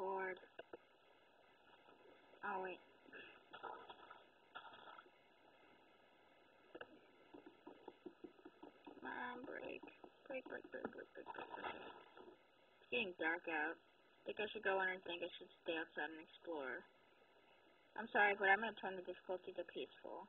forward. Oh, wait. Come on, break. Break, break, break, break, break, break, break. It's getting dark out. I think I should go in and think I should stay outside and explore. I'm sorry, but I'm going to turn the difficulty to peaceful.